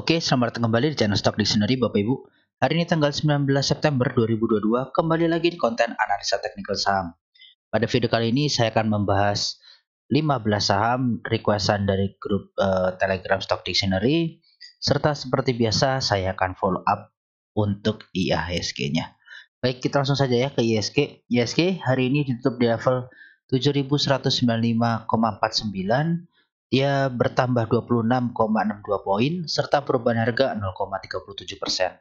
Oke, selamat datang kembali di channel Stock Dictionary Bapak Ibu. Hari ini tanggal 19 September 2022, kembali lagi di konten analisa teknikal saham. Pada video kali ini saya akan membahas 15 saham requestan dari grup uh, Telegram Stock Dictionary serta seperti biasa saya akan follow up untuk IASG-nya. Baik, kita langsung saja ya ke ISG. ISG hari ini ditutup di level 7195,49 dia bertambah 26,62 poin serta perubahan harga 0,37 persen.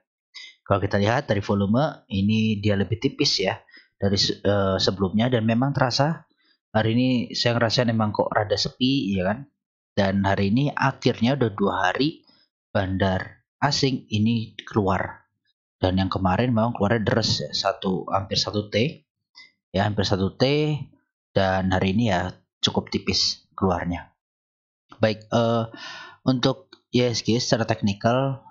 Kalau kita lihat dari volume ini dia lebih tipis ya dari uh, sebelumnya dan memang terasa hari ini saya ngerasa memang kok rada sepi ya kan? Dan hari ini akhirnya udah dua hari bandar asing ini keluar. Dan yang kemarin memang keluarnya deres ya satu hampir satu T ya hampir satu T dan hari ini ya cukup tipis keluarnya Baik, uh, untuk ISG secara teknikal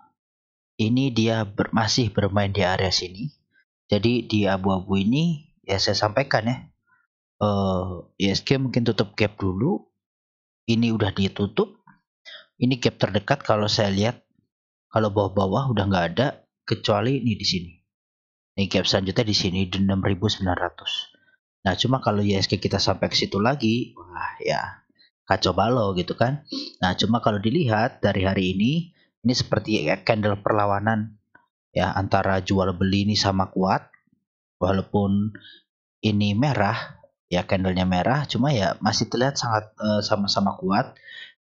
ini dia ber, masih bermain di area sini. Jadi di abu-abu ini ya saya sampaikan ya. Uh, ISG mungkin tutup gap dulu. Ini udah ditutup. Ini gap terdekat kalau saya lihat kalau bawah-bawah udah nggak ada kecuali ini di sini. Ini gap selanjutnya di sini di 6900. Nah, cuma kalau ISG kita sampai ke situ lagi, wah ya kacau balau gitu kan. Nah, cuma kalau dilihat dari hari ini, ini seperti ya, candle perlawanan ya antara jual beli ini sama kuat. Walaupun ini merah, ya candlenya merah, cuma ya masih terlihat sangat eh, sama-sama kuat.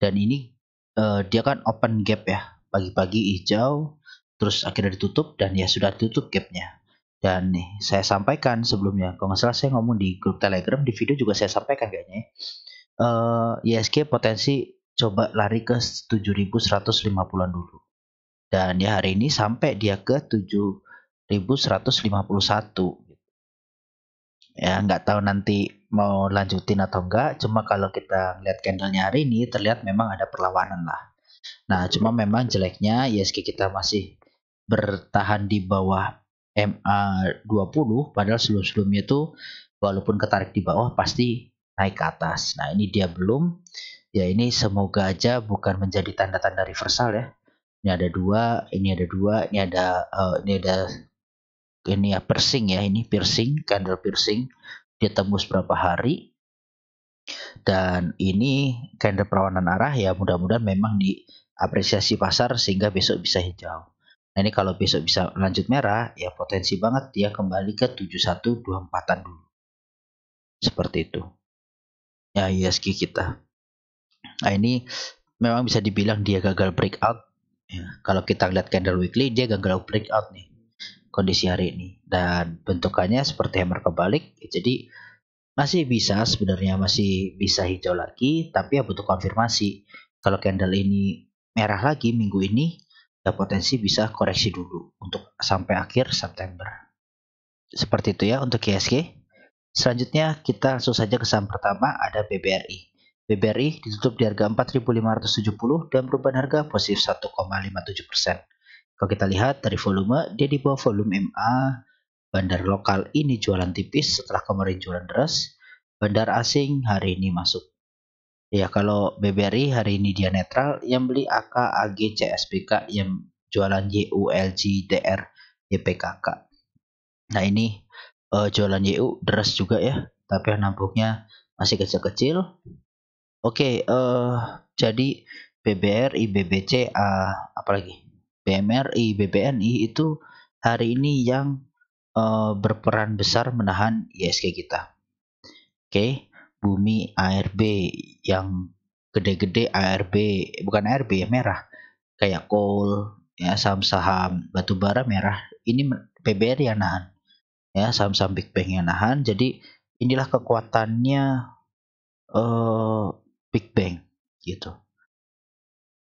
Dan ini uh, dia kan open gap ya, pagi-pagi hijau, terus akhirnya ditutup dan ya sudah ditutup gapnya. Dan nih saya sampaikan sebelumnya, kalau nggak salah saya ngomong di grup Telegram di video juga saya sampaikan kayaknya. Uh, eh, ISG potensi coba lari ke 7150-an dulu. Dan ya hari ini sampai dia ke 7151. Ya nggak tahu nanti mau lanjutin atau enggak. Cuma kalau kita lihat candlenya hari ini terlihat memang ada perlawanan lah. Nah cuma memang jeleknya ISG kita masih bertahan di bawah MA 20 padahal sebelum-sebelumnya itu walaupun ketarik di bawah pasti naik ke atas. Nah, ini dia belum. Ya, ini semoga aja bukan menjadi tanda-tanda reversal ya. Ini ada dua, ini ada dua, ini ada uh, ini ada ini ya piercing ya, ini piercing, candle piercing. Dia tembus berapa hari. Dan ini candle perlawanan arah ya mudah-mudahan memang diapresiasi pasar sehingga besok bisa hijau. Nah ini kalau besok bisa lanjut merah ya potensi banget dia kembali ke 7124an dulu. Seperti itu ya ISG kita. Nah ini memang bisa dibilang dia gagal breakout. Ya, kalau kita lihat candle weekly dia gagal breakout nih kondisi hari ini dan bentukannya seperti hammer kebalik. Jadi masih bisa sebenarnya masih bisa hijau lagi tapi ya butuh konfirmasi. Kalau candle ini merah lagi minggu ini ya potensi bisa koreksi dulu untuk sampai akhir September. Seperti itu ya untuk ISG. Selanjutnya kita langsung saja ke saham pertama ada BBRI. BBRI ditutup di harga 4.570 dan perubahan harga positif 1,57%. Kalau kita lihat dari volume, dia di bawah volume MA. Bandar lokal ini jualan tipis setelah kemarin jualan deras. Bandar asing hari ini masuk. Ya kalau BBRI hari ini dia netral, yang beli AK, AG, CSPK, yang jualan YULG, DR, YPKK. Nah ini uh, jualan YU deras juga ya. Tapi nampaknya masih kecil-kecil. Oke okay, uh, eh, jadi BBRI BBC uh, apalagi BMRI BBNI itu hari ini yang uh, berperan besar menahan ISG kita. Oke okay. Bumi ARB yang gede-gede ARB bukan ARB ya merah. Kayak coal ya saham-saham batubara merah. Ini BBRI yang nahan ya saham-saham Big Bang yang nahan. Jadi inilah kekuatannya uh, Big Bang gitu.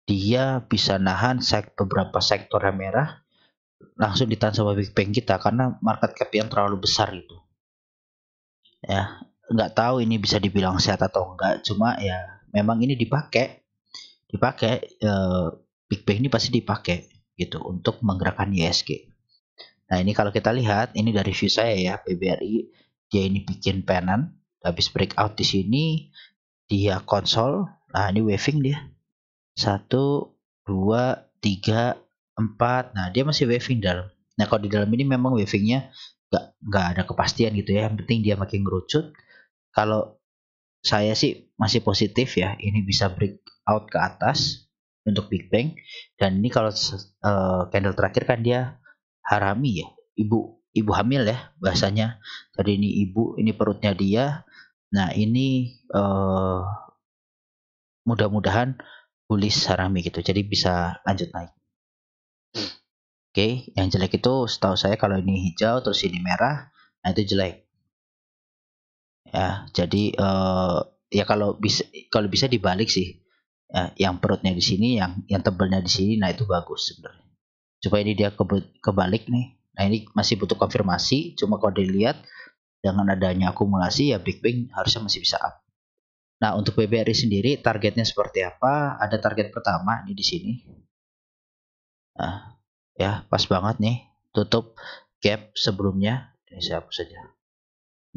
Dia bisa nahan sek beberapa sektor yang merah langsung ditahan sama Big Bang kita karena market cap yang terlalu besar itu. Ya nggak tahu ini bisa dibilang sehat atau enggak cuma ya memang ini dipakai dipakai uh, Big Bang ini pasti dipakai gitu untuk menggerakkan ISG Nah ini kalau kita lihat ini dari view saya ya PBRI dia ini bikin penan habis breakout di sini dia konsol. Nah ini waving dia. Satu dua tiga empat. Nah dia masih waving dalam. Nah kalau di dalam ini memang wavingnya nggak nggak ada kepastian gitu ya. Yang penting dia makin ngerucut. Kalau saya sih masih positif ya ini bisa break out ke atas untuk Big Bang. Dan ini kalau uh, candle terakhir kan dia harami ya. Ibu ibu hamil ya bahasanya. Tadi ini ibu ini perutnya dia. Nah ini uh, mudah-mudahan bullish harami gitu. Jadi bisa lanjut naik. Oke okay, yang jelek itu setahu saya kalau ini hijau terus ini merah nah itu jelek. Ya jadi uh, ya kalau bisa kalau bisa dibalik sih. Ya, yang perutnya di sini yang yang tebalnya di sini nah itu bagus sebenarnya supaya ini dia ke, kebalik nih nah ini masih butuh konfirmasi cuma kalau dilihat dengan adanya akumulasi ya Big Bang harusnya masih bisa up Nah, untuk BBRI sendiri targetnya seperti apa? Ada target pertama nih di sini. Nah, ya pas banget nih. Tutup gap sebelumnya. Ini saya hapus saja.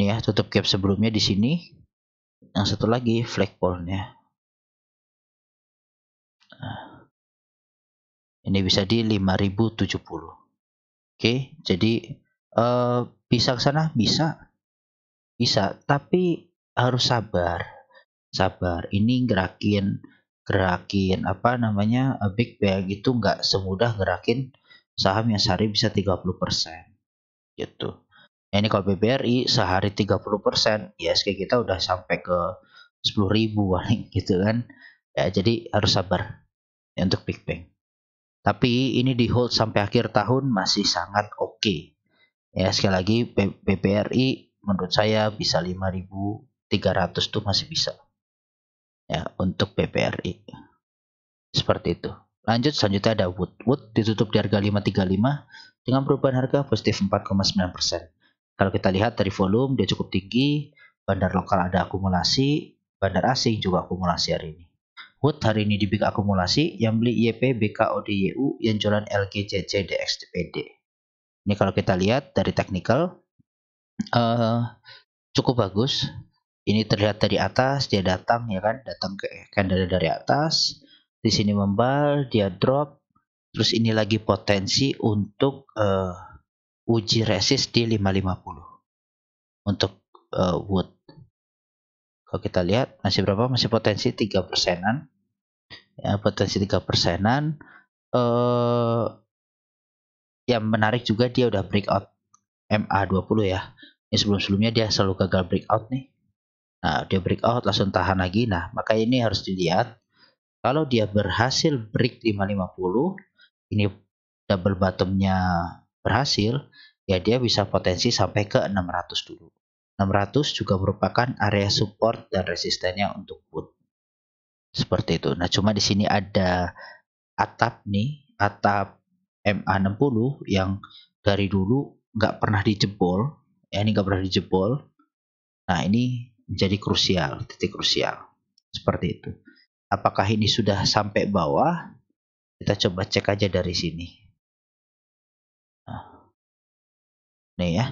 Nih ya, tutup gap sebelumnya di sini. Yang satu lagi flagpole-nya. Nah, ini bisa di 5070. Oke, jadi uh, bisa ke sana? Bisa. Bisa, tapi harus sabar. Sabar. Ini gerakin gerakin apa namanya big bang itu nggak semudah gerakin saham yang sehari bisa 30% gitu. Nah, ini kalau BBRI sehari 30% ya SK kita udah sampai ke 10 ribu paling gitu kan. Ya jadi harus sabar ya, untuk big bang tapi ini di hold sampai akhir tahun masih sangat oke okay. ya sekali lagi BBRI menurut saya bisa 5300 tuh masih bisa ya untuk BPRI. Seperti itu. Lanjut selanjutnya ada Wood. Wood ditutup di harga 535 dengan perubahan harga positif 4,9%. Kalau kita lihat dari volume dia cukup tinggi, bandar lokal ada akumulasi, bandar asing juga akumulasi hari ini. Wood hari ini di big akumulasi yang beli YP, BKODYU yang jualan LGCC, DXTPD. Ini kalau kita lihat dari technical uh, cukup bagus. Ini terlihat dari atas dia datang ya kan? Datang ke candle dari atas di sini membal dia drop. Terus ini lagi potensi untuk uh, uji resist di 550 untuk uh, wood. Kalau kita lihat masih berapa? Masih potensi 3 persenan ya potensi 3 persenan uh, yang menarik juga dia udah breakout MA20 ya ini sebelum-sebelumnya dia selalu gagal breakout nih Nah, dia breakout langsung tahan lagi. Nah, maka ini harus dilihat. Kalau dia berhasil break 550, ini double bottomnya berhasil, ya dia bisa potensi sampai ke 600 dulu. 600 juga merupakan area support dan resistennya untuk put. Seperti itu. Nah, cuma di sini ada atap nih, atap MA60 yang dari dulu nggak pernah dijebol. Ya, ini nggak pernah dijebol. Nah, ini menjadi krusial, titik krusial. Seperti itu. Apakah ini sudah sampai bawah? Kita coba cek aja dari sini. Nah. Nih ya.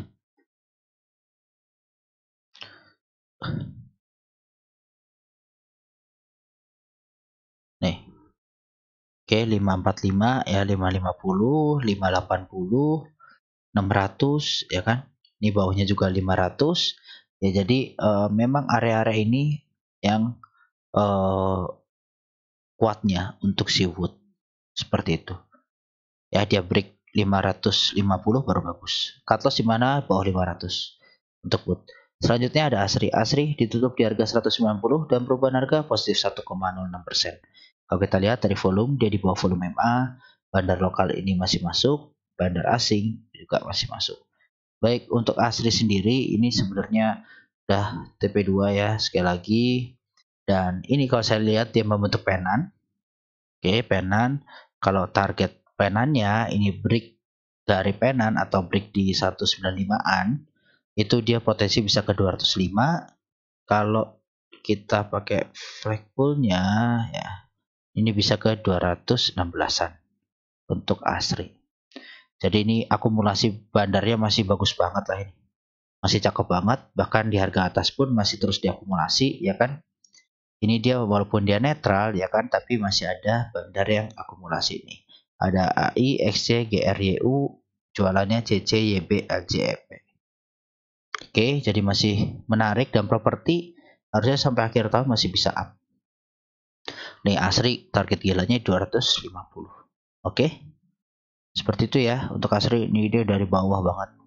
Oke, 545 ya 550, 580, 600 ya kan? Ini bawahnya juga 500 Ya jadi uh, memang area-area ini yang uh, kuatnya untuk si Wood seperti itu. Ya dia break 550 baru bagus. Cut loss di mana? Bawah 500 untuk Wood. Selanjutnya ada Asri. Asri ditutup di harga 190 dan perubahan harga positif 1,06%. Kalau kita lihat dari volume, dia di bawah volume MA, bandar lokal ini masih masuk, bandar asing juga masih masuk. Baik untuk Asri sendiri ini sebenarnya udah TP2 ya sekali lagi dan ini kalau saya lihat dia membentuk penan. Oke, penan. Kalau target penannya ini break dari penan atau break di 195-an itu dia potensi bisa ke 205. Kalau kita pakai flagpole-nya ya ini bisa ke 216-an untuk Asri. Jadi ini akumulasi bandarnya masih bagus banget lah ini. Masih cakep banget, bahkan di harga atas pun masih terus diakumulasi, ya kan? Ini dia walaupun dia netral, ya kan, tapi masih ada bandar yang akumulasi ini. ada AI, XC, GRYU, jualannya CC, YB, LJEP. Oke, jadi masih menarik dan properti harusnya sampai akhir tahun masih bisa up. Nih Asri target gilanya 250. Oke. Seperti itu ya untuk Asri ini dia dari bawah banget.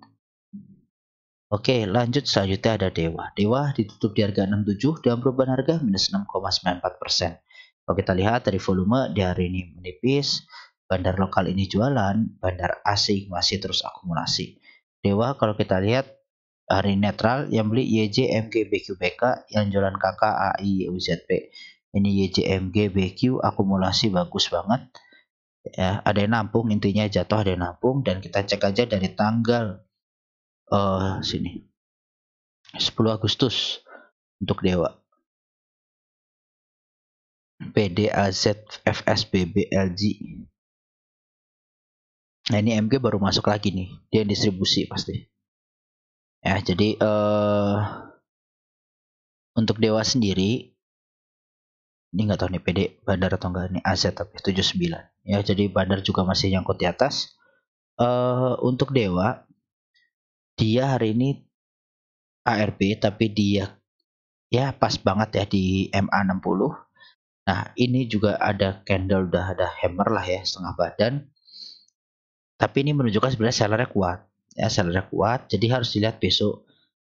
Oke, lanjut selanjutnya ada Dewa. Dewa ditutup di harga 67 dan perubahan harga minus 6,94%. Kalau kita lihat dari volume di hari ini menipis, bandar lokal ini jualan, bandar asing masih terus akumulasi. Dewa kalau kita lihat hari netral yang beli YJ MG BQ BK yang jualan KK AI UZP ini YJ MG BQ akumulasi bagus banget. Ya ada yang nampung intinya jatuh ada yang nampung. Dan kita cek aja dari tanggal uh, sini 10 Agustus untuk Dewa. PDAZ FSBB LG nah ini MG baru masuk lagi nih. Dia distribusi pasti. Ya, jadi uh, untuk Dewa sendiri ini nggak tahu nih PD Bandar atau enggak ini AZ tapi 79 ya jadi Bandar juga masih nyangkut di atas. Uh, untuk Dewa dia hari ini ARP tapi dia ya pas banget ya di MA60 nah ini juga ada candle udah ada hammer lah ya setengah badan. Tapi ini menunjukkan sebenarnya sellernya kuat. Ya sellernya kuat jadi harus dilihat besok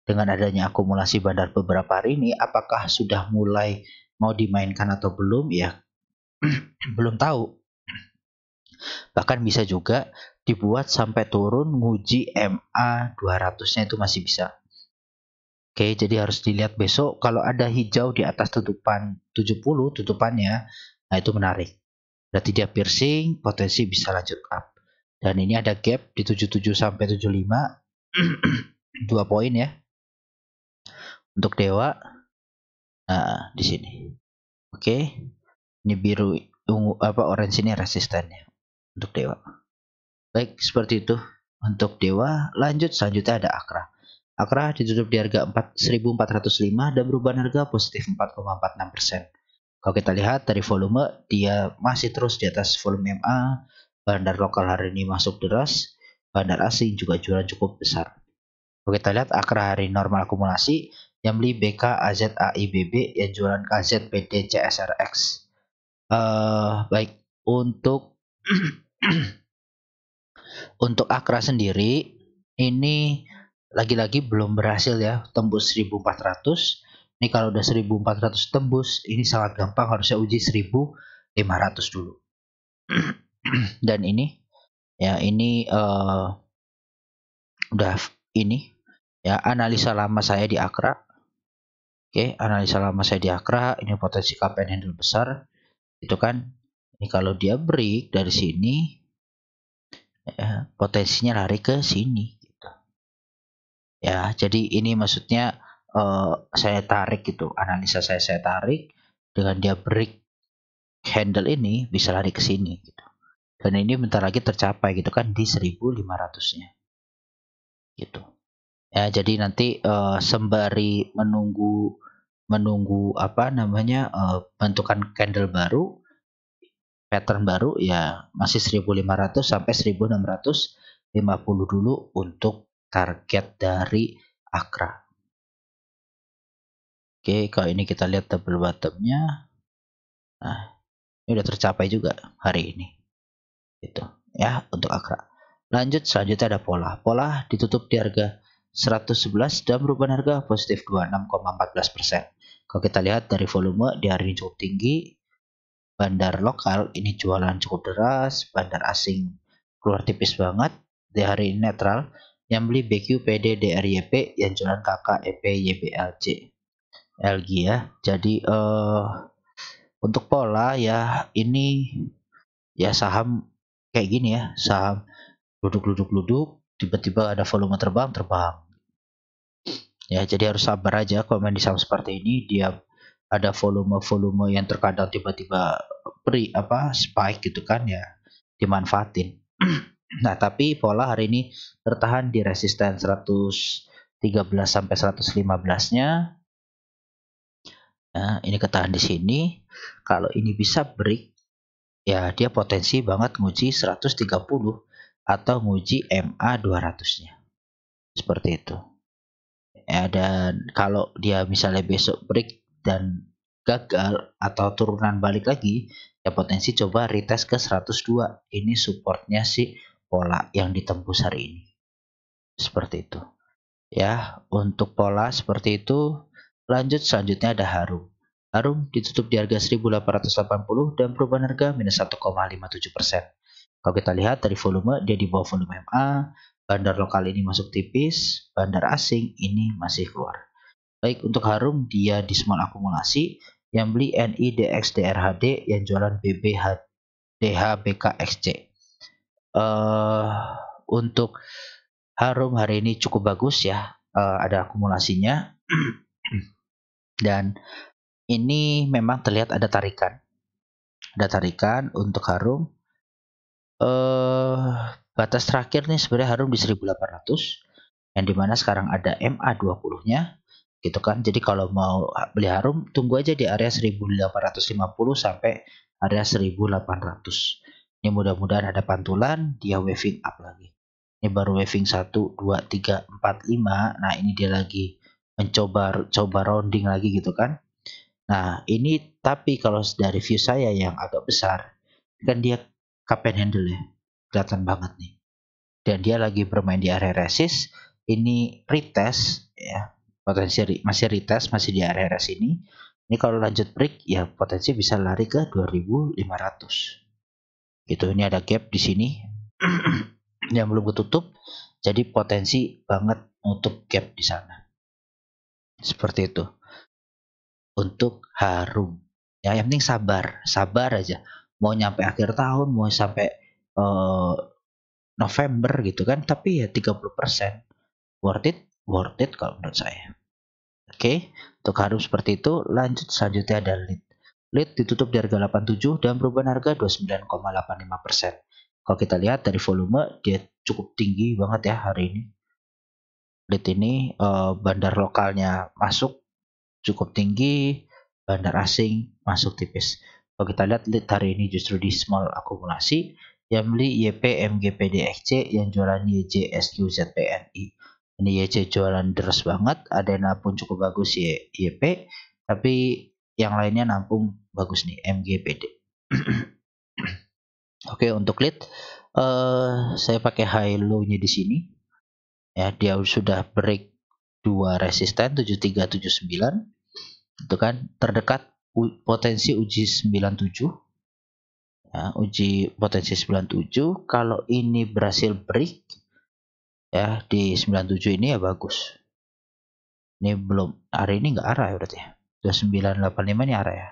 dengan adanya akumulasi bandar beberapa hari ini apakah sudah mulai mau dimainkan atau belum ya belum tahu bahkan bisa juga dibuat sampai turun nguji MA 200 nya itu masih bisa oke jadi harus dilihat besok kalau ada hijau di atas tutupan 70 tutupannya nah itu menarik berarti dia piercing potensi bisa lanjut up dan ini ada gap di 77 sampai 75. Dua poin ya. Untuk Dewa. Nah, di sini. Oke. Ini biru ungu apa orange ini resistennya untuk Dewa. Baik, seperti itu untuk Dewa. Lanjut selanjutnya ada Akra. Akra ditutup di harga 1405 dan perubahan harga positif 4,46%. Kalau kita lihat dari volume, dia masih terus di atas volume MA, bandar lokal hari ini masuk deras, bandar asing juga jualan cukup besar. Kalau kita lihat akra hari normal akumulasi, yang beli BK AZ AIBB yang jualan KZ PD CSRX. Uh, baik untuk untuk akra sendiri ini lagi-lagi belum berhasil ya tembus 1400 ini kalau udah 1400 tembus ini sangat gampang harusnya uji 1500 dulu. Dan ini ya ini uh, udah ini ya analisa lama saya di Akra oke analisa lama saya di Akra ini potensi KPN handle besar itu kan ini kalau dia break dari sini ya, potensinya lari ke sini gitu. ya jadi ini maksudnya uh, saya tarik gitu analisa saya saya tarik dengan dia break handle ini bisa lari ke sini gitu dan ini bentar lagi tercapai gitu kan di 1500-nya. Gitu. Ya, jadi nanti uh, sembari menunggu menunggu apa namanya uh, bentukan candle baru pattern baru ya masih 1500 sampai 1650 dulu untuk target dari Akra. Oke, kalau ini kita lihat double bottomnya. Nah, ini udah tercapai juga hari ini itu ya untuk akra lanjut selanjutnya ada pola pola ditutup di harga 111 dan perubahan harga positif 26,14 kalau kita lihat dari volume di hari ini cukup tinggi. Bandar lokal ini jualan cukup deras. Bandar asing keluar tipis banget. Di hari ini netral. Yang beli BQ, PD, DRYP yang jualan KK, EP, YBLC LG ya. Jadi uh, untuk pola ya ini ya saham kayak gini ya. Saham duduk-duduk-duduk tiba-tiba ada volume terbang terbang ya jadi harus sabar aja kalau main di saham seperti ini dia ada volume-volume yang terkadang tiba-tiba beri apa spike gitu kan ya dimanfaatin nah tapi pola hari ini tertahan di resisten 113 sampai 115 nya Nah, ini ketahan di sini. Kalau ini bisa break ya dia potensi banget nguji 130 atau nguji MA 200-nya. Seperti itu. Ya, dan kalau dia misalnya besok break dan gagal atau turunan balik lagi, ya potensi coba retest ke 102. Ini supportnya si pola yang ditembus hari ini. Seperti itu. Ya, untuk pola seperti itu, lanjut selanjutnya ada Harum. Harum ditutup di harga 1880 dan perubahan harga minus 1,57 persen. Kalau kita lihat dari volume, dia di bawah volume MA, bandar lokal ini masuk tipis, bandar asing ini masih keluar. Baik, untuk Harum dia di small akumulasi, yang beli NI DX DRHD, yang jualan BBH DHBKXC. Uh, untuk Harum hari ini cukup bagus ya, uh, ada akumulasinya. Dan ini memang terlihat ada tarikan. Ada tarikan untuk Harum uh, batas terakhir nih sebenarnya Harum di 1800 yang di mana sekarang ada MA20-nya gitu kan. Jadi kalau mau beli Harum tunggu aja di area 1850 sampai area 1800. Ini mudah-mudahan ada pantulan, dia waving up lagi. Ini baru waving 1 2 3 4 5. Nah, ini dia lagi mencoba coba rounding lagi gitu kan. Nah, ini tapi kalau dari view saya yang agak besar, kan dia and handle ya. Kelihatan banget nih. Dan dia lagi bermain di area resist ini retest ya. Potensi masih retest masih di area resist ini. Ini kalau lanjut break ya potensi bisa lari ke 2500 gitu ini ada gap di sini. Yang belum ketutup jadi potensi banget untuk gap di sana. Seperti itu. Untuk harum. Ya yang penting sabar. Sabar aja mau nyampe akhir tahun mau sampai uh, November gitu kan tapi ya 30% worth it worth it kalau menurut saya. Oke okay, untuk harus seperti itu lanjut selanjutnya ada lead. Lead ditutup di harga 87 dan perubahan harga 29,85% kalau kita lihat dari volume dia cukup tinggi banget ya hari ini. Lead ini uh, bandar lokalnya masuk cukup tinggi bandar asing masuk tipis kalau kita lihat lead hari ini justru di small akumulasi yang beli YP MGPDXC yang jualan YJ SQZPNI. Ini YJ jualan deras banget, Adena pun cukup bagus ya YP, tapi yang lainnya nampung bagus nih MGPD. Oke untuk lead uh, saya pakai high low nya di sini. Ya, dia sudah break dua resisten 7379 itu kan terdekat potensi uji 97 ya, uji potensi 97 kalau ini berhasil break ya di 97 ini ya bagus. Ini belum hari ini nggak arah ya berarti ya. 2985 ini arah ya.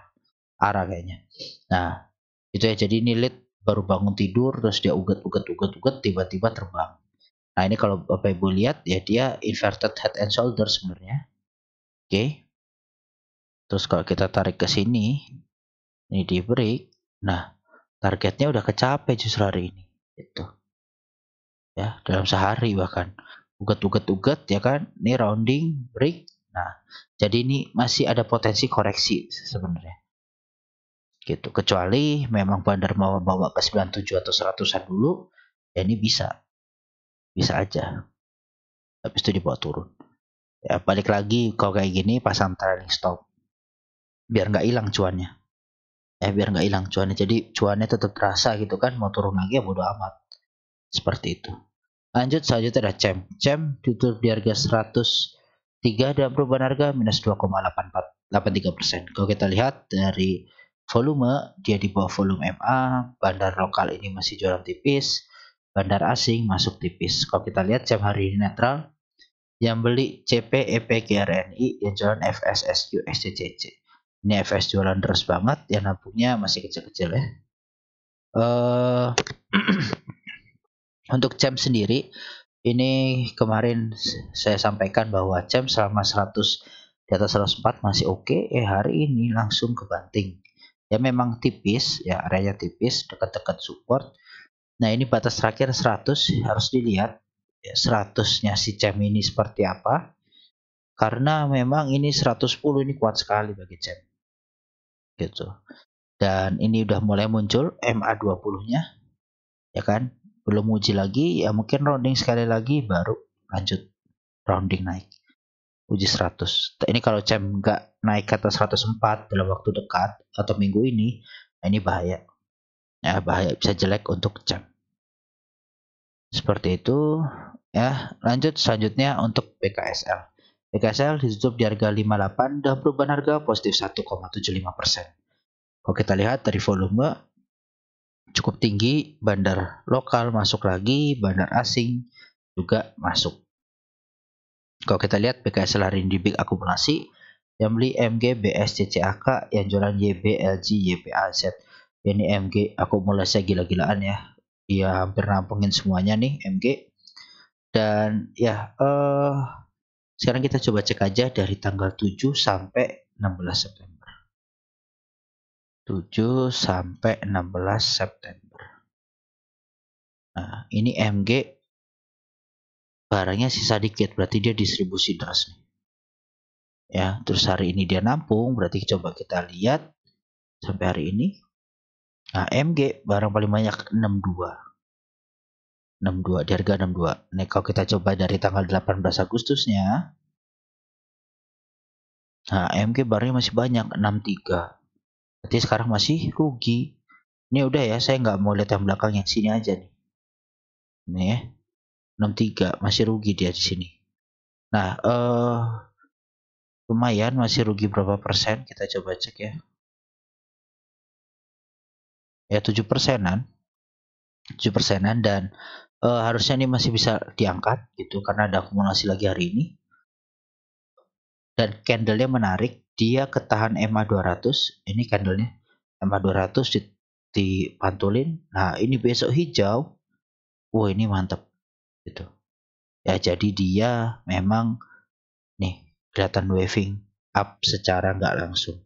Arah kayaknya. Nah itu ya jadi ini lead baru bangun tidur terus dia uget uget uget uget tiba-tiba terbang. Nah ini kalau bapak ibu lihat ya dia inverted head and shoulder sebenarnya. Oke. okay. Terus kalau kita tarik ke sini, ini di break. Nah, targetnya udah kecapai justru hari ini. Itu. Ya, dalam sehari bahkan. Uget-uget-uget ya kan. Ini rounding, break. Nah, jadi ini masih ada potensi koreksi sebenarnya. Gitu. Kecuali memang bandar mau bawa ke 97 atau 100-an dulu, ya ini bisa. Bisa aja. Habis itu dibawa turun. Ya, balik lagi kalau kayak gini pasang trailing stop biar nggak hilang cuannya. Eh biar nggak hilang cuannya. Jadi cuannya tetap terasa gitu kan mau turun lagi ya bodo amat. Seperti itu. Lanjut selanjutnya ada cem cem tutup di harga 103 dan perubahan harga minus 2,83 persen. Kalau kita lihat dari volume dia di bawah volume MA bandar lokal ini masih jualan tipis bandar asing masuk tipis. Kalau kita lihat cem hari ini netral yang beli CP EP GRNI yang jualan FSSU SCCC ini FS jualan terus banget, ya nabungnya masih kecil-kecil ya. Uh, untuk jam sendiri, ini kemarin saya sampaikan bahwa jam selama 100 di atas 104 masih oke, okay. eh hari ini langsung kebanting. Ya memang tipis, ya area tipis, dekat-dekat support. Nah ini batas terakhir 100 harus dilihat ya, 100-nya si jam ini seperti apa. Karena memang ini 110 ini kuat sekali bagi jam gitu. dan ini udah mulai muncul MA20 nya ya kan? Belum uji lagi ya mungkin rounding sekali lagi baru lanjut rounding naik. Uji 100 ini kalau CEM nggak naik ke atas 104 dalam waktu dekat atau minggu ini nah ini bahaya. Ya bahaya bisa jelek untuk CEM seperti itu. Ya lanjut selanjutnya untuk BKSL BKSL ditutup di harga 58 dan perubahan harga positif 1,75 persen kalau kita lihat dari volume cukup tinggi, bandar lokal masuk lagi, bandar asing juga masuk. Kalau kita lihat BKSL hari ini di big akumulasi, yang beli MG, BS, CCAK, yang jualan YB, LG, YPAZ. Ini MG akumulasi gila-gilaan ya. Dia hampir rampungin semuanya nih MG. Dan ya, uh, sekarang kita coba cek aja dari tanggal 7 sampai 16 September. 7 sampai 16 September. Nah, ini MG barangnya sisa dikit, berarti dia distribusi deras nih. Ya, terus hari ini dia nampung, berarti coba kita lihat sampai hari ini. Nah, MG barang paling banyak 62. 62 di harga 62. Nih kalau kita coba dari tanggal 18 Agustusnya. Nah, MG barangnya masih banyak 63. Berarti sekarang masih rugi. Ini udah ya, saya nggak mau lihat yang belakang yang sini aja nih. Ini ya. 63 masih rugi dia di sini. Nah, eh lumayan masih rugi berapa persen? Kita coba cek ya. Ya 7 persenan. 7 persenan dan uh, harusnya ini masih bisa diangkat gitu karena ada akumulasi lagi hari ini. Dan candlenya menarik dia ketahan EMA 200 ini candlenya EMA 200 dipantulin. Nah ini besok hijau. Wah ini mantap gitu. Ya jadi dia memang nih kelihatan waving up secara nggak langsung.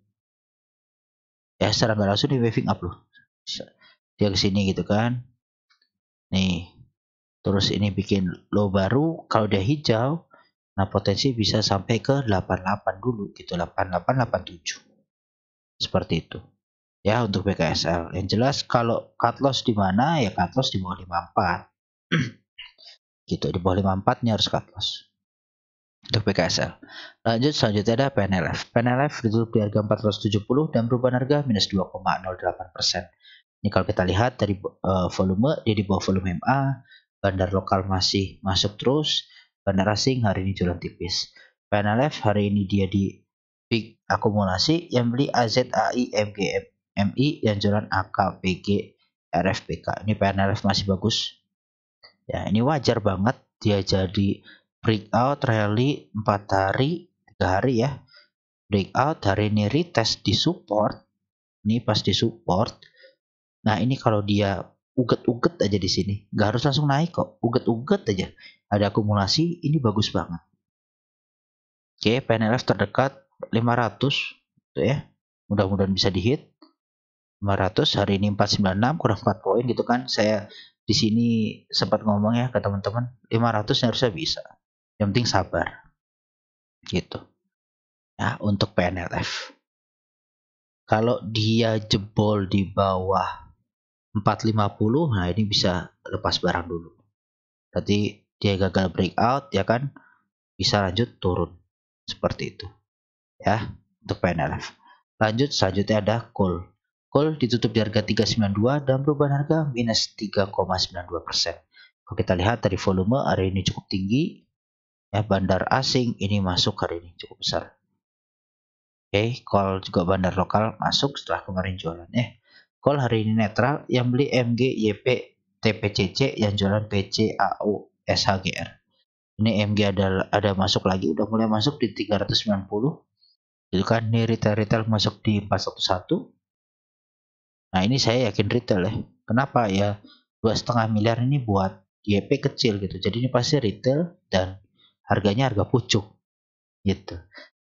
Ya secara nggak langsung di waving up loh. Dia ke sini gitu kan. Nih terus ini bikin low baru kalau dia hijau Nah, potensi bisa sampai ke 88 dulu gitu, 8887. Seperti itu. Ya, untuk BKSL. Yang jelas kalau cut loss di mana ya cut loss di bawah 54. gitu, di bawah 54 ini harus cut loss. Untuk BKSL. Lanjut selanjutnya ada PNLF. PNLF ditutup di harga 470 dan perubahan harga minus 2,08%. Ini kalau kita lihat dari uh, volume, dia di bawah volume MA, bandar lokal masih masuk terus, Bandar asing hari ini jualan tipis. PNLF hari ini dia di big akumulasi yang beli AZAI MGM MI yang jualan AKPG RFPK. Ini PNLF masih bagus. Ya, ini wajar banget dia jadi breakout rally 4 hari, 3 hari ya. Breakout hari ini retest di support. Ini pas di support. Nah, ini kalau dia uget-uget aja di sini. Nggak harus langsung naik kok. Uget-uget aja ada akumulasi, ini bagus banget. Oke, PNLF terdekat 500 tuh ya. Mudah-mudahan bisa dihit. 500 hari ini 496 kurang 4 poin gitu kan. Saya di sini sempat ngomong ya ke teman-teman 500 harusnya bisa. Yang penting sabar. Gitu. Ya, untuk PNLF. Kalau dia jebol di bawah 450, nah ini bisa lepas barang dulu. Berarti dia gagal breakout ya kan? Bisa lanjut turun. Seperti itu. Ya untuk PNLF lanjut selanjutnya ada call call ditutup di harga 392 dan perubahan harga minus 3,92 persen. Kalau kita lihat dari volume hari ini cukup tinggi. Ya bandar asing ini masuk hari ini cukup besar. Oke okay, call juga bandar lokal masuk setelah kemarin jualan. Ya call hari ini netral yang beli MG YP TPCC yang jualan PCAO SHGR. Ini MG ada ada masuk lagi, udah mulai masuk di 390. Itu kan ini retail-retail masuk di 411. Nah ini saya yakin retail ya. Kenapa ya? Dua setengah miliar ini buat YP kecil gitu. Jadi ini pasti retail dan harganya harga pucuk gitu.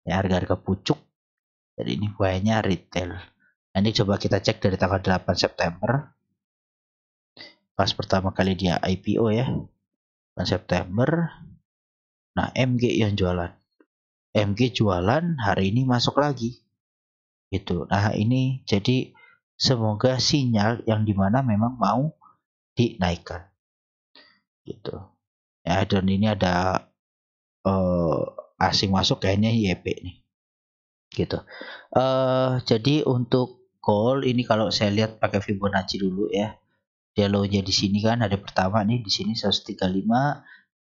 Ya harga-harga pucuk. Jadi ini kayaknya retail. Ini coba kita cek dari tanggal 8 September. Pas pertama kali dia IPO ya September. Nah, MG yang jualan. MG jualan hari ini masuk lagi. Gitu. Nah, ini jadi semoga sinyal yang di mana memang mau dinaikkan gitu ya dan ini ada uh, asing masuk kayaknya YP nih gitu uh, jadi untuk call ini kalau saya lihat pakai Fibonacci dulu ya. Dia low-nya di sini kan ada pertama nih di sini 135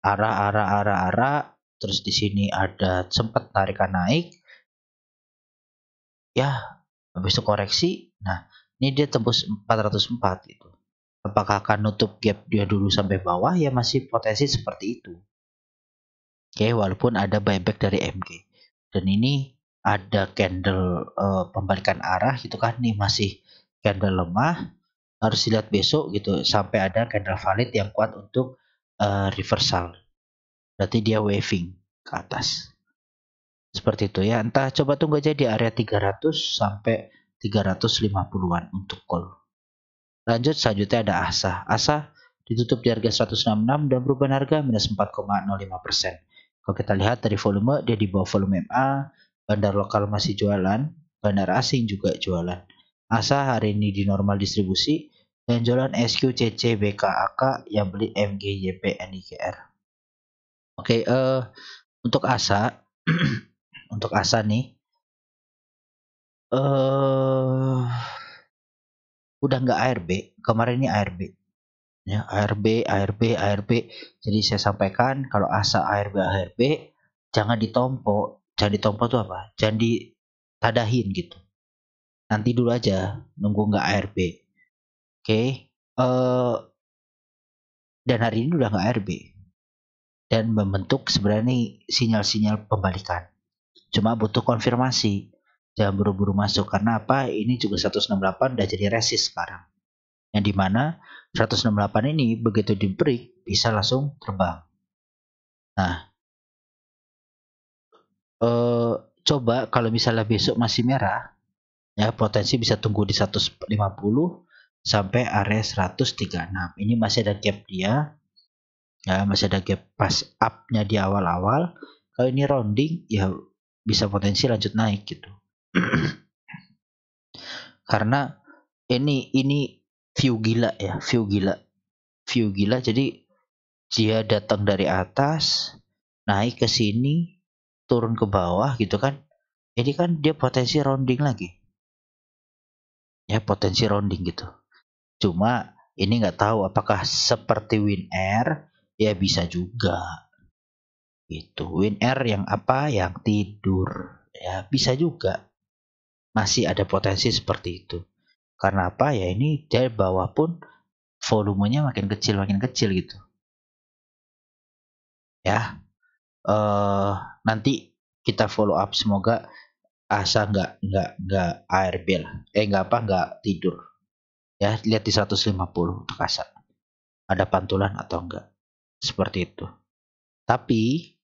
arah arah arah arah. Terus di sini ada sempat tarikan naik. Ya habis itu koreksi. Nah ini dia tembus 404 itu. Apakah akan nutup gap dia dulu sampai bawah? Ya masih potensi seperti itu. Oke walaupun ada buyback dari MG dan ini ada candle uh, pembalikan arah gitu kan nih masih candle lemah harus dilihat besok gitu sampai ada candle valid yang kuat untuk uh, reversal berarti dia waving ke atas. Seperti itu ya. Entah coba tunggu aja di area 300 sampai 350-an untuk call. Lanjut selanjutnya ada ASA. ASA ditutup di harga 166 dan perubahan harga minus 4,05%. Kalau kita lihat dari volume, dia di bawah volume MA, bandar lokal masih jualan, bandar asing juga jualan. ASA hari ini di normal distribusi, dan jualan SQCC BKAK yang beli MGYP NIKR. Oke, okay, uh, eh, untuk Asa, untuk Asa nih, uh, udah nggak ARB. Kemarin ini ARB. Ya, ARB, ARB, ARB. Jadi saya sampaikan kalau Asa ARB, ARB, jangan ditompo. Jangan ditompo tuh apa? Jangan ditadahin gitu. Nanti dulu aja, nunggu nggak ARB. Oke, okay. uh, eh, dan hari ini udah nggak ARB dan membentuk sebenarnya sinyal-sinyal pembalikan. Cuma butuh konfirmasi. Jangan buru-buru masuk karena apa? Ini juga 168 udah jadi resist sekarang. Yang di mana 168 ini begitu di break bisa langsung terbang. Nah, eh, coba kalau misalnya besok masih merah, ya potensi bisa tunggu di 150 sampai area 136. Ini masih ada gap dia ya masih ada gap pas up-nya di awal-awal. Kalau ini rounding ya bisa potensi lanjut naik gitu. Karena ini ini view gila ya view gila. View gila jadi dia datang dari atas naik ke sini turun ke bawah gitu kan ini kan dia potensi rounding lagi ya potensi rounding gitu cuma ini nggak tahu apakah seperti Win Air Ya bisa juga. Itu win R yang apa? Yang tidur. Ya bisa juga. Masih ada potensi seperti itu. Karena apa? Ya ini dari bawah pun volumenya makin kecil makin kecil gitu. Ya. Uh, nanti kita follow up semoga asa nggak nggak nggak ARB lah. Eh nggak apa nggak tidur. Ya lihat di 150 untuk asa. Ada pantulan atau enggak seperti itu tapi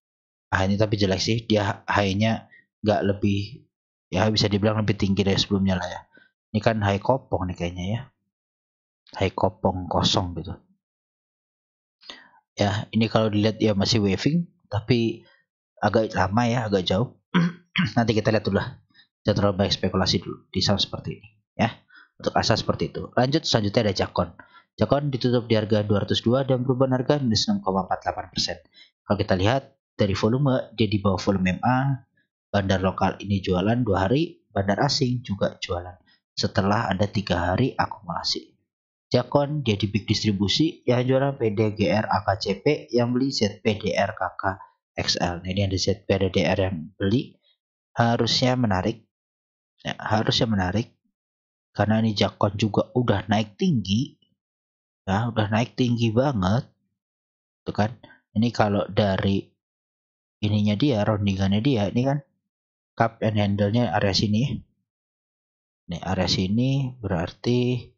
ah ini tapi jelek sih dia high-nya nggak lebih ya bisa dibilang lebih tinggi dari sebelumnya lah ya ini kan high kopong nih kayaknya ya high kopong kosong gitu ya ini kalau dilihat ya masih waving tapi agak lama ya agak jauh nanti kita lihat dulu lah jangan terlalu banyak spekulasi dulu di saham seperti ini ya untuk asa seperti itu lanjut selanjutnya ada jakon Jakon ditutup di harga 202 dan perubahan harga minus 6,48%. Kalau kita lihat dari volume, dia di bawah volume MA, bandar lokal ini jualan dua hari, bandar asing juga jualan. Setelah ada tiga hari akumulasi. Jakon dia di big distribusi yang jualan PDGR AKCP yang beli ZPDR KK XL. Nah, ini ada ZPDR yang beli harusnya menarik. Ya, harusnya menarik. Karena ini Jakon juga udah naik tinggi. Ya udah naik tinggi banget. Tuh kan? Ini kalau dari ininya dia roundingannya dia ini kan cup and handle-nya area sini. Nih area sini berarti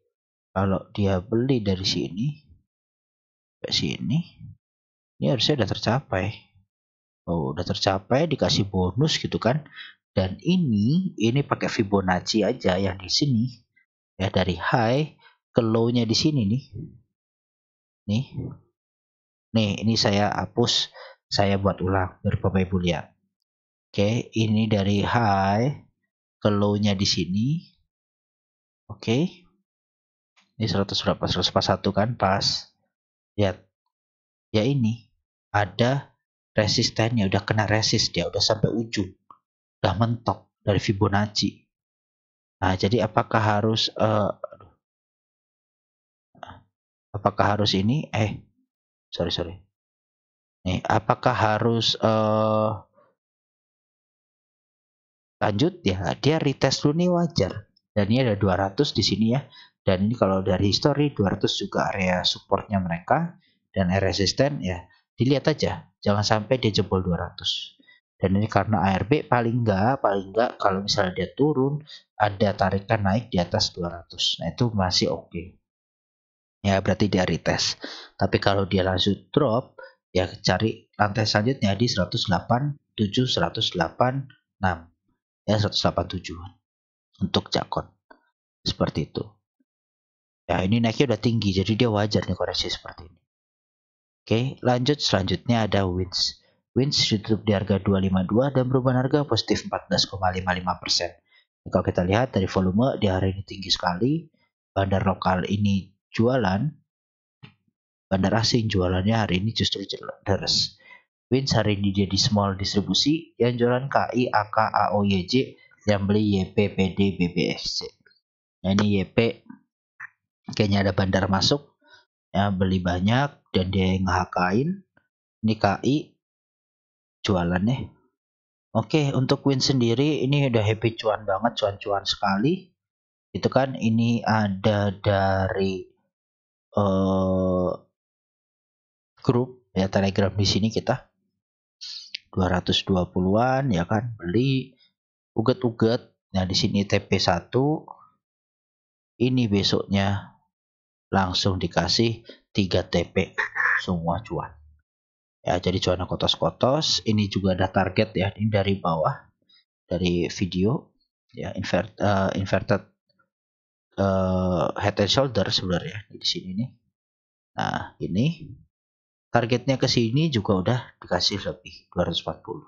kalau dia beli dari sini ke sini ini harusnya udah tercapai oh udah tercapai dikasih bonus gitu kan. Dan ini ini pakai Fibonacci aja yang di sini. Ya dari high ke low-nya di sini nih. Nih. Nih ini saya hapus. Saya buat ulang biar bapak ibu lihat. Oke ini dari high ke low nya di sini. Oke. Ini 100 berapa? 141 kan? Pas. Lihat. Ya ini. Ada resistennya udah kena resist dia udah sampai ujung. Udah mentok dari Fibonacci. Nah, jadi apakah harus uh, apakah harus ini? Eh sorry sorry. Nih apakah harus uh, lanjut? Ya dia retest dulu nih wajar. Dan ini ada 200 di sini ya. Dan ini kalau dari history 200 juga area supportnya mereka. Dan area resisten ya dilihat aja jangan sampai dia jebol 200 dan ini karena ARB paling enggak paling enggak kalau misalnya dia turun ada tarikan naik di atas 200 nah itu masih oke. Okay. ya berarti dia retest tapi kalau dia langsung drop ya cari lantai selanjutnya di 108 7 108 6 ya 187 untuk jakon. Seperti itu. Ya ini naiknya udah tinggi jadi dia wajar nih koreksi seperti ini oke lanjut. Selanjutnya ada wins. Wins ditutup di harga 252 dan perubahan harga positif 14,55 persen. Kalau kita lihat dari volume di hari ini tinggi sekali. Bandar lokal ini jualan. Bandar asing jualannya hari ini justru deres Wins hari ini dia di small distribusi yang jualan KI, AK, AOYJ yang beli YP, PD, BBSC. Nah ini YP kayaknya ada bandar masuk ya beli banyak dan dia ngehakain. KI jualannya. Oke untuk Win sendiri ini udah happy cuan banget, cuan-cuan sekali. Itu kan ini ada dari uh, grup ya Telegram di sini kita 220-an ya kan beli uget-uget nah di sini TP1 ini besoknya langsung dikasih 3 TP semua cuan. Ya jadi cuan kotos-kotos. Ini juga ada target ya ini dari bawah dari video. Ya invert, uh, inverted uh, head and shoulder sebenarnya di sini nih. Nah ini targetnya ke sini juga udah dikasih lebih 240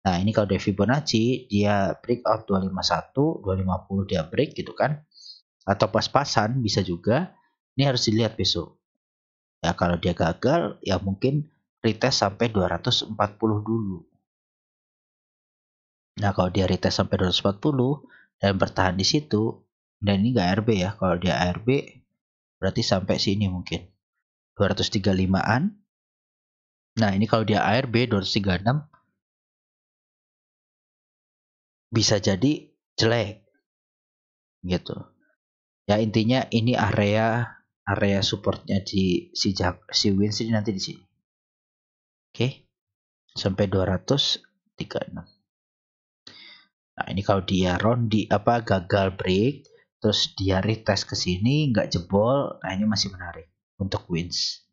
nah ini kalau dari Fibonacci dia breakout 251 250 dia break gitu kan. Atau pas-pasan bisa juga ini harus dilihat besok. Ya kalau dia gagal ya mungkin retest sampai 240 dulu. Nah kalau dia retest sampai 240 dan bertahan di situ dan ini enggak RB ya kalau dia RB berarti sampai sini mungkin. 235an Nah, ini kalau dia ARB 236 bisa jadi jelek. Gitu. Ya intinya ini area area supportnya di si Jak, si Wins ini nanti di sini. Oke. Sampai 236. Nah, ini kalau dia rondi apa gagal break terus dia retest ke sini nggak jebol, nah ini masih menarik untuk wins.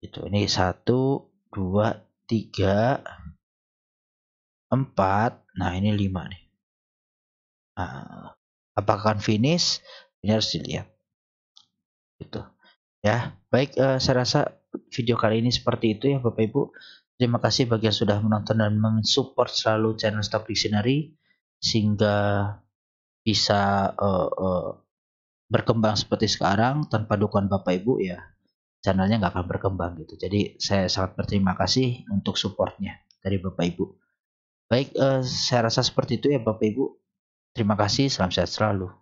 Itu ini satu dua, tiga, empat. Nah, ini lima nih. Nah, apakah akan finish? Ini harus dilihat. Gitu. Ya, baik. Uh, saya rasa video kali ini seperti itu ya, Bapak Ibu. Terima kasih bagi yang sudah menonton dan mensupport selalu channel Stock Dictionary sehingga bisa uh, uh, berkembang seperti sekarang tanpa dukungan Bapak Ibu ya channelnya nggak akan berkembang gitu. Jadi saya sangat berterima kasih untuk supportnya dari Bapak Ibu. Baik, uh, saya rasa seperti itu ya Bapak Ibu. Terima kasih, salam sehat selalu.